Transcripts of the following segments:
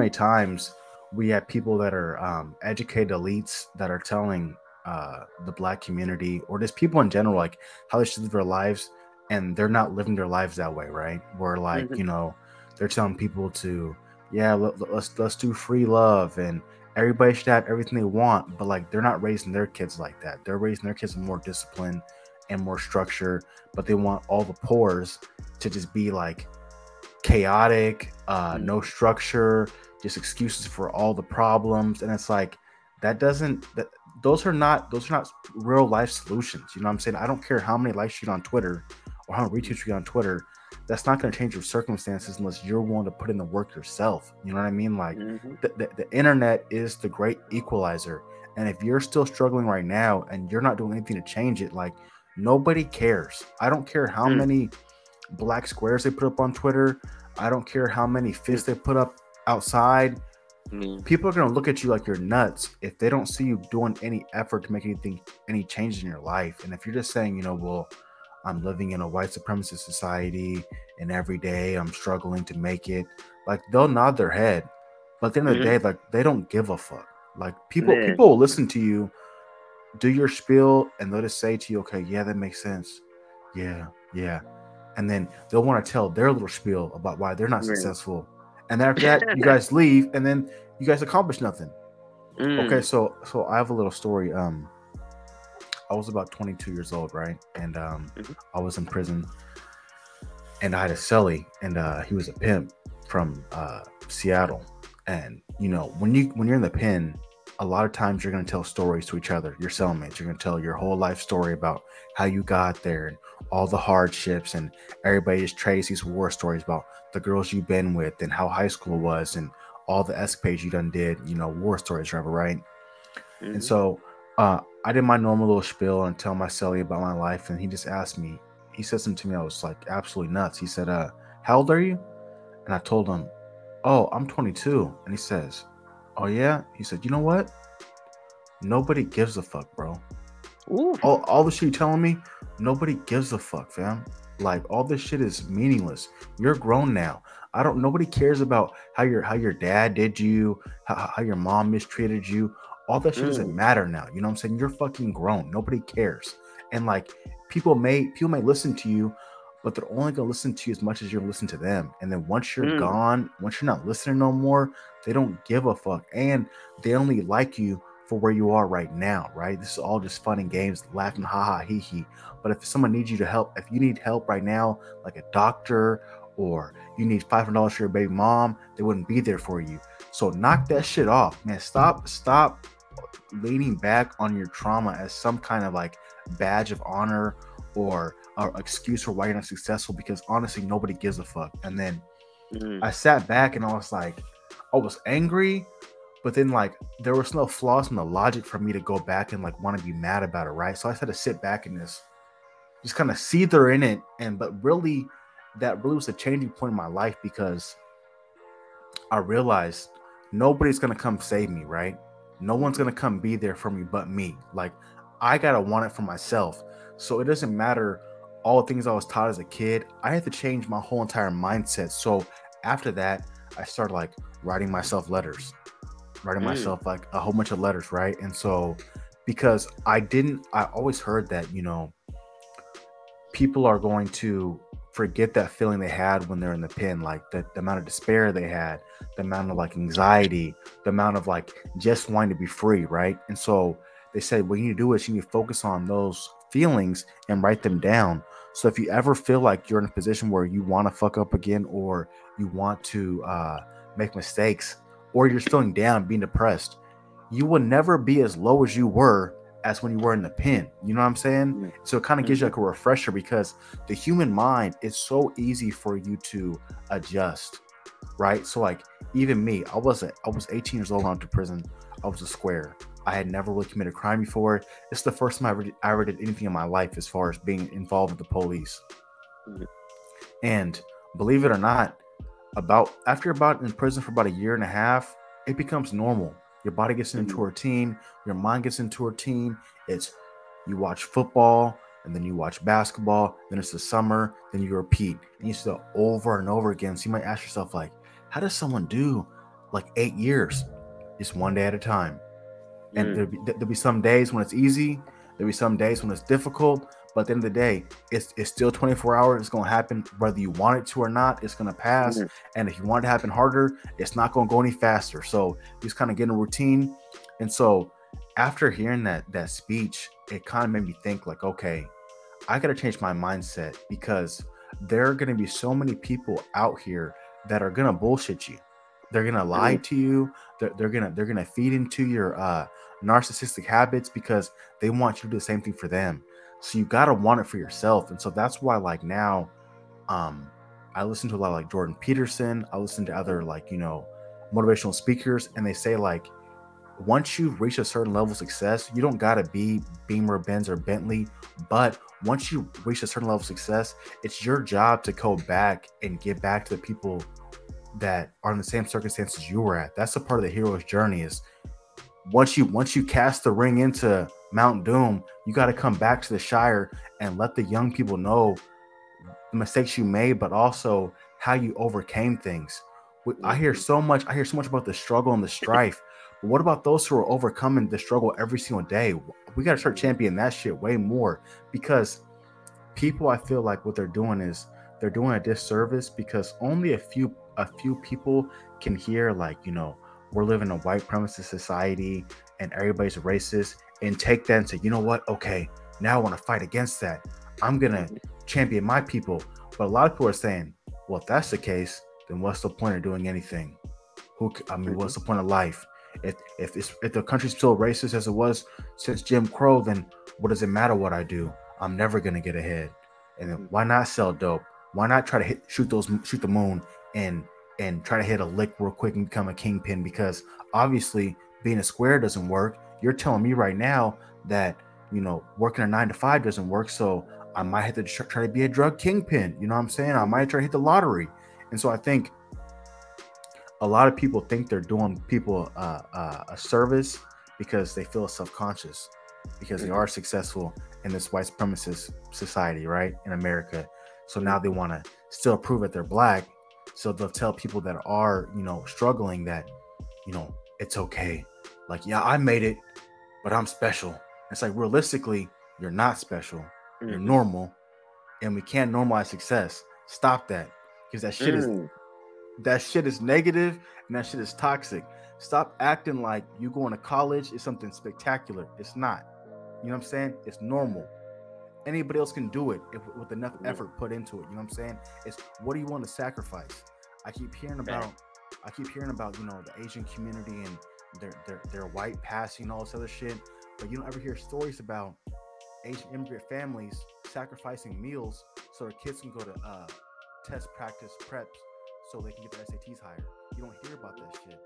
many times we have people that are um, educated elites that are telling uh, the black community or just people in general like how they should live their lives and they're not living their lives that way right where like mm-hmm. you know they're telling people to yeah let, let's let's do free love and everybody should have everything they want but like they're not raising their kids like that they're raising their kids with more discipline and more structure but they want all the pores to just be like chaotic uh mm-hmm. no structure just excuses for all the problems. And it's like that doesn't that those are not those are not real life solutions. You know what i'm saying? I don't care how many likes you get on twitter or how many retweets you get on twitter that's not going to change your circumstances unless you're willing to put in the work yourself. You know what i mean? Like mm-hmm. the, the, the internet is the great equalizer. And if you're still struggling right now and you're not doing anything to change it like nobody cares. I don't care how mm. many black squares they put up on twitter. I don't care how many fists they put up outside, mm. people are gonna look at you like you're nuts if they don't see you doing any effort to make anything any change in your life. And if you're just saying, you know, well, I'm living in a white supremacist society and every day I'm struggling to make it, like they'll nod their head. But at the end of the mm-hmm. day, like they don't give a fuck. Like people Man. people will listen to you, do your spiel, and they'll just say to you, okay, yeah, that makes sense. Yeah, yeah. And then they'll want to tell their little spiel about why they're not Man. successful and after that you guys leave and then you guys accomplish nothing mm. okay so so i have a little story um i was about 22 years old right and um mm-hmm. i was in prison and i had a cellie and uh he was a pimp from uh seattle and you know when you when you're in the pen a lot of times you're going to tell stories to each other your cellmates you're going to tell your whole life story about how you got there and all the hardships and everybody just trades these war stories about the girls you've been with and how high school was and all the escapades you done did, you know, war stories, Trevor, right? Mm-hmm. And so uh, I did my normal little spiel and tell my cellie about my life, and he just asked me, he said something to me, I was like absolutely nuts. He said, uh, How old are you? And I told him, Oh, I'm 22. And he says, Oh, yeah? He said, You know what? Nobody gives a fuck, bro. Ooh. All, all the shit you telling me, nobody gives a fuck, fam. Like all this shit is meaningless. You're grown now. I don't. Nobody cares about how your how your dad did you, how, how your mom mistreated you. All that shit mm. doesn't matter now. You know what I'm saying? You're fucking grown. Nobody cares. And like people may people may listen to you, but they're only gonna listen to you as much as you listen to them. And then once you're mm. gone, once you're not listening no more, they don't give a fuck. And they only like you for where you are right now, right? This is all just fun and games, laughing, ha ha, he he. But if someone needs you to help, if you need help right now, like a doctor or you need $500 for your baby mom, they wouldn't be there for you. So knock that shit off, man. Stop, stop leaning back on your trauma as some kind of like badge of honor or, an excuse for why you're not successful because honestly, nobody gives a fuck. And then mm-hmm. I sat back and I was like, I was angry, but then like there was no flaws in the logic for me to go back and like want to be mad about it, right? So I had to sit back and just just kind of see there in it. And but really that really was a changing point in my life because I realized nobody's gonna come save me, right? No one's gonna come be there for me but me. Like I gotta want it for myself. So it doesn't matter all the things I was taught as a kid. I had to change my whole entire mindset. So after that, I started like writing myself letters writing mm. myself like a whole bunch of letters, right? And so because I didn't I always heard that, you know, people are going to forget that feeling they had when they're in the pen, like the, the amount of despair they had, the amount of like anxiety, the amount of like just wanting to be free, right? And so they said what you need to do is you need to focus on those feelings and write them down. So if you ever feel like you're in a position where you want to fuck up again or you want to uh, make mistakes, or you're feeling down, being depressed, you will never be as low as you were as when you were in the pen. You know what I'm saying? So it kind of gives you like a refresher because the human mind is so easy for you to adjust, right? So like even me, I wasn't I was 18 years old when I went to prison. I was a square. I had never really committed a crime before. It's the first time I ever, did, I ever did anything in my life as far as being involved with the police. Mm-hmm. And believe it or not, about after about in prison for about a year and a half, it becomes normal. Your body gets into mm-hmm. a routine, your mind gets into a routine. It's you watch football and then you watch basketball, then it's the summer, then you repeat. And you still over and over again. So you might ask yourself, like, how does someone do like eight years, just one day at a time. And Mm. there'll, be, there'll be some days when it's easy, there'll be some days when it's difficult. But at the end of the day, it's it's still 24 hours. It's gonna happen whether you want it to or not. It's gonna pass. Mhm. And if you want it to happen harder, it's not gonna go any faster. So just kind of get in a routine. And so after hearing that that speech, it kind of made me think like, okay, I gotta change my mindset because there are gonna be so many people out here that are gonna bullshit you. They're gonna lie to you. They're, they're gonna they're gonna feed into your uh, narcissistic habits because they want you to do the same thing for them. So you gotta want it for yourself. And so that's why like now, um, I listen to a lot of like Jordan Peterson. I listen to other like you know motivational speakers, and they say like once you reach a certain level of success, you don't gotta be Beamer, Benz, or Bentley. But once you reach a certain level of success, it's your job to go back and give back to the people that are in the same circumstances you were at. That's a part of the hero's journey. Is once you once you cast the ring into Mount Doom, you got to come back to the Shire and let the young people know the mistakes you made, but also how you overcame things. I hear so much. I hear so much about the struggle and the strife. But what about those who are overcoming the struggle every single day? We got to start championing that shit way more because people, I feel like what they're doing is they're doing a disservice because only a few a few people can hear like you know we're living in a white supremacist society and everybody's racist and take that and say you know what? Okay now I want to fight against that. I'm gonna champion my people. But a lot of people are saying well if that's the case then what's the point of doing anything? Who I mean what's the mm-hmm. point of life? If if it's, if the country's still racist as it was since Jim Crow then what does it matter what I do? I'm never gonna get ahead. And then mm-hmm. why not sell dope? Why not try to hit shoot those shoot the moon and and try to hit a lick real quick and become a kingpin because obviously being a square doesn't work. You're telling me right now that you know working a nine to five doesn't work so i might have to try to be a drug kingpin. You know what i'm saying? I might try to hit the lottery. And so i think a lot of people think they're doing people uh, uh, a service because they feel self-conscious because they are successful in this white supremacist society right in america. So now they want to still prove that they're black so they'll tell people that are you know struggling that you know it's okay. Like yeah i made it but i'm special. It's like realistically you're not special. You're Mhm. normal and we can't normalize success. Stop that because that shit is Mm. that shit is negative and that shit is toxic. Stop acting like you going to college is something spectacular. It's not. You know what i'm saying? It's normal anybody else can do it if with enough effort put into it you know what i'm saying it's what do you want to sacrifice i keep hearing Right. about i keep hearing about you know the asian community and their their, their white passing all this other shit but you don't ever hear stories about asian immigrant families sacrificing meals so their kids can go to uh test practice preps so they can get their SATs higher. You don't hear about that shit.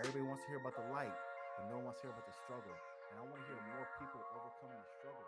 Everybody wants to hear about the light, but no one wants to hear about the struggle. And I want to hear more people overcoming the struggle.